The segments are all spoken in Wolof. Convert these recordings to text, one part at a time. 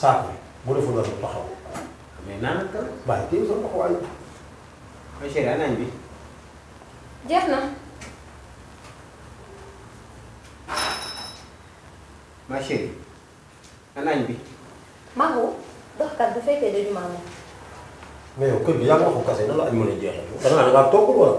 saako bi bu defu la rek taxaw. mais naan ak dara. bàyyi tey sa loxo waay. ma chérie ana añ bi. jeex na. ma chérie ana añ bi. Maodo doxkat bu fekkee dañu maa moom. mais yow kër gi yaa ngi wax ko kase nan la añ mën a jeexee. da nga naan da ngaa toog wala.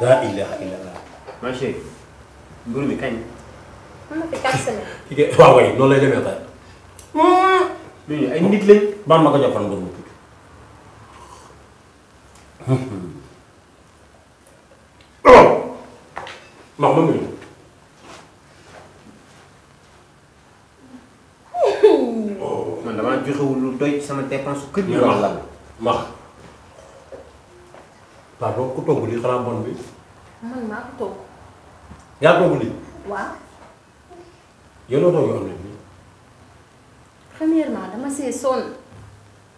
laa ilaaha illallah. ma chérie mburu mi kañ. am na fi quatre semaines. waaw waay noonu lay demee tey. ñooñu ay nit lañ. baal ma ko jox fan mburu mi tuuti. non non non. man damaa joxewul lu doy sama dépense kër gi. max max pardon ku togg lii xanaa bon bi. man maa ko togg. yaa togg lii. waaw. yow loo togg am na bi. premièrement dama see sonn.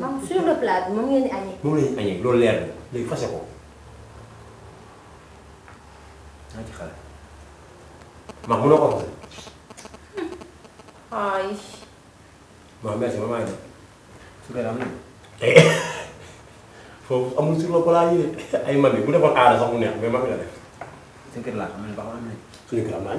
donc sur le plat bi moom ngeen di añee. moom la ñuy añee loolu leer na léegi fase ko naa ci xale maa mënoo ko fase ay maa merci ma maa ngi su ko am foofu amul sur le plat yi de ay mami bu defoon aada sax mu neex mais mami la def seen kër laa xam ne baax na suñu kër am naa